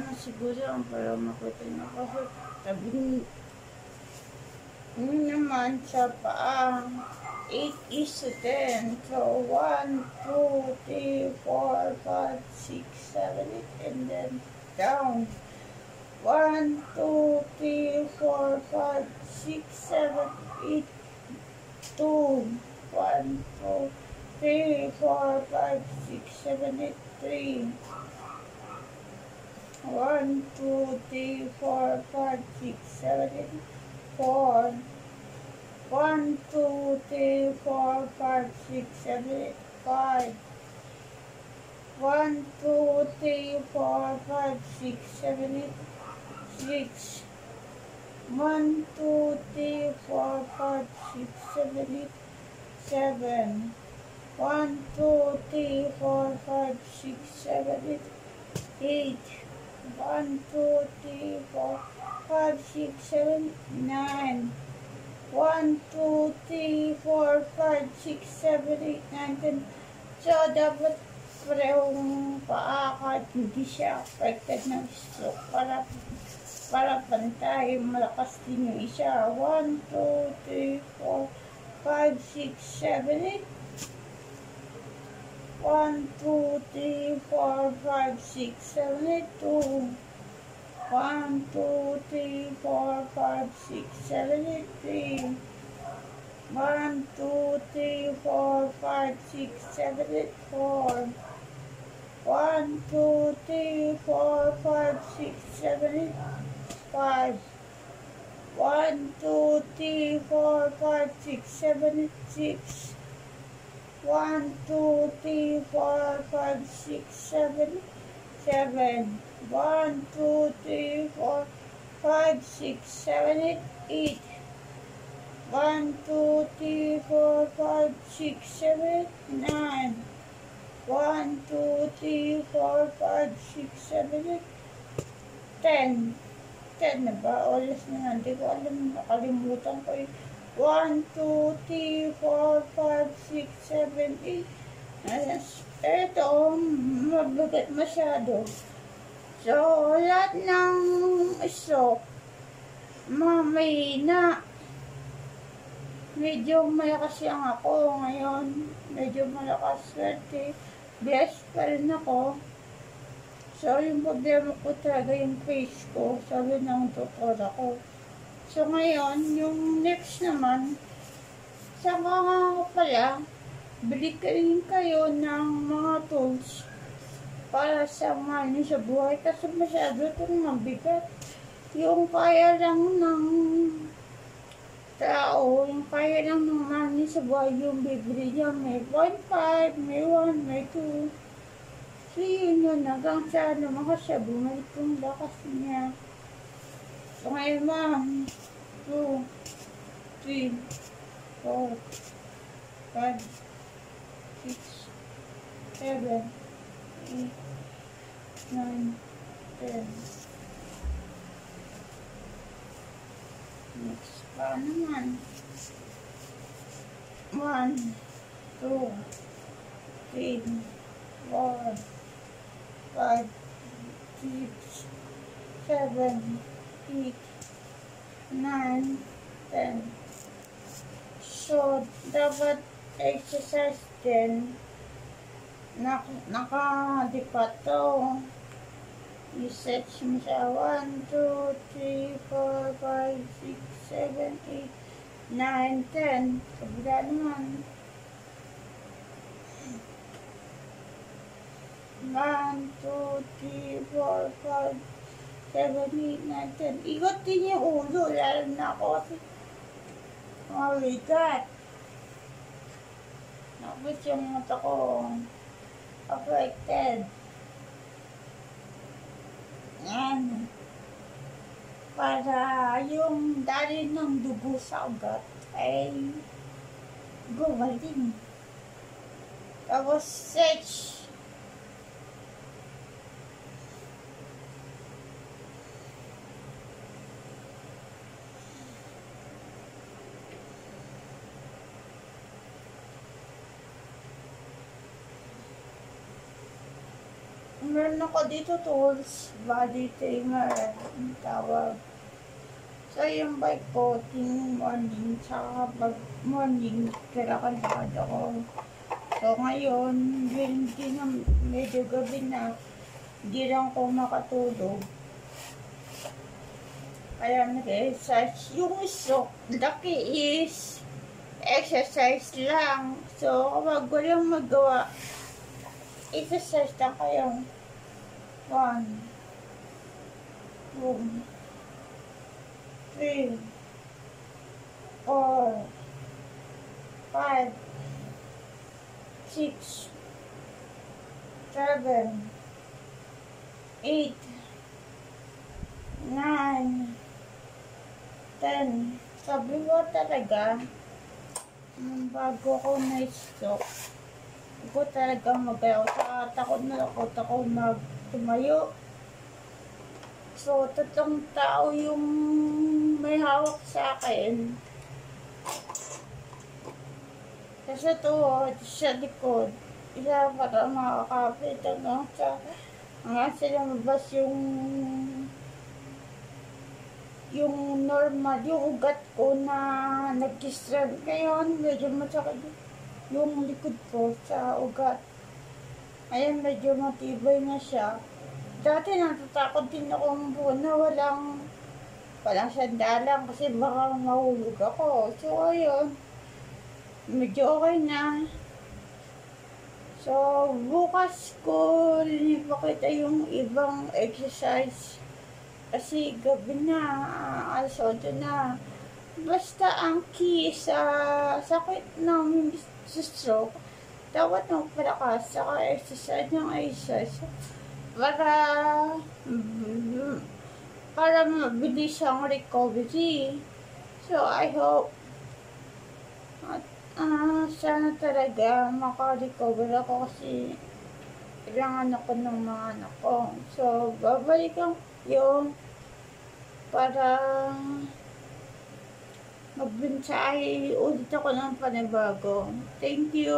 na siguro ang para makita na kasi tabi yun naman sa paa 8 is to 10 so 1, 2, 3, 4, 5, 6, 7, 8 and then down. 1, 2, 3, 4, 5, 6, 7, 8 2, 1, 2, 3, 4, 5, 6, 7, 8, 3 1, 2, 3, 4, 5, 6, 7, 8, 4. 1, 2, 3, 4, 5, 6, 7, 8, 5. 1, 2, 3, 4, 5, 6, 7, 8, 6. 1, 2, 3, 4, 5, 6, 7, 8, 7. 1, 2, 3, 4, 5, 6, 7, 8, 8. 1, 2, 3, 4, 5, 6, 7, 9. 1, 2, 3, 4, 5, 6, 7, 8, 9, 10. So, dapat parehong paa kahit hindi siya affected ng stroke para para pantay, malakas din yung isa. 1, 2, 3, 4, 5, 6, 7, 8. 1, 2, 3, 4, 5, 6, 7, 8, 2. 1, 2, 3, 4, 5, 6, 7, 8, 3. 1, 2, 3, 4, 5, 6, 7, 8, 4. 1, 2, 3, 4, 5, 6, 7, 8, 5. 1, 2, 3, 4, 5, 6, 7, 8, 6. 1, 2, 3, 4, 5, 6, 7, 7. 1, 2, 3, 4, 5, 6, 7, 8, 8. 1, 2, 3, 4, 5, 6, 7, 9. 1, 2, 3, 4, 5, 6, 7, 8, 10. 10 na ba? Oras na nga. Hindi ko alam. Nakalimutan ko yung 1, 2, 3, 4, 5, 6, 7, 8. Ito, mabigat masyado. So, lahat ng stroke, mamahina. Medyo malakas lang ako ngayon. Medyo malakas swerte. Best pa rin ako. So, yung problema ko talaga yung face ko. Sabi ng doktor ako. So, ngayon, yung next naman, sa mga pala, bili kayo ng mga tools para sa mani sa buhay kasi masyado itong mabigat. Yung kaya lang ng tao, yung kaya lang ng mani sa buhay, yung bibili niya, may 0.5, may 1, may 2. So, yun yun, hanggang sa ano, mga siya, bumalik yung lakas niya. Ngayon, ma'am, two, three, four, five, six, seven, eight, nine, ten. Next. One, two, three, four, five, six, seven, eight, 9, 10. So, dapat exercise din. Nak Naka-dipa to. I-set mo siya. 1, 2, 3, 4, 5, 6, 7, 8, 9, 10. Kabila naman. 1, 2, 3, 4, 5, 7, 8, 9, 10. Ikot din yung ulo. Lalo na ako kasi mabigat. Tapos yung mata ko affected. Yan. Para yung dali ng dugo sa ugat ay gumaling. Tapos search meron ako dito tools, body trimmer, ang tawag. So, yung bike ko, ting morning, tsaka pag morning, kailangan ako. So, ngayon, yun, na, medyo gabi na, hindi lang ako makatulog. Kaya nag-exercise. Yung isok, laki is exercise lang. So, kapag walang magawa, exercise lang kayo. One, two, three, four, five, six, seven, eight, nine, ten. Sabi ko talaga, nung bago ko hindi ko talaga. Saka takot na takot ako mag tumayo. So, tatlong tao yung may hawak sa akin. Kasi to, sa likod, isa para makakapit hanggang sa hanggang sila mabas yung yung normal, yung ugat ko na nag-strand. Ngayon, medyo masakit yung likod ko sa ugat. Ayan, medyo matibay na siya. Dati natatakot din akong buwan na walang walang sandalan kasi baka mahulog ako. So, ayun. Medyo okay na. So, bukas ko ipakita yung ibang exercise. Kasi gabi na, alas 8 na. Basta ang key sa sakit ng stroke, dapat ng palakas saka exercise ng exercise para para mabilis ang recovery. So, I hope at uh, sana talaga makarecover ako kasi kailangan ako ng mga anak ko. So, babalikan yung para magbinsahe ulit ako ng panibago. Thank you.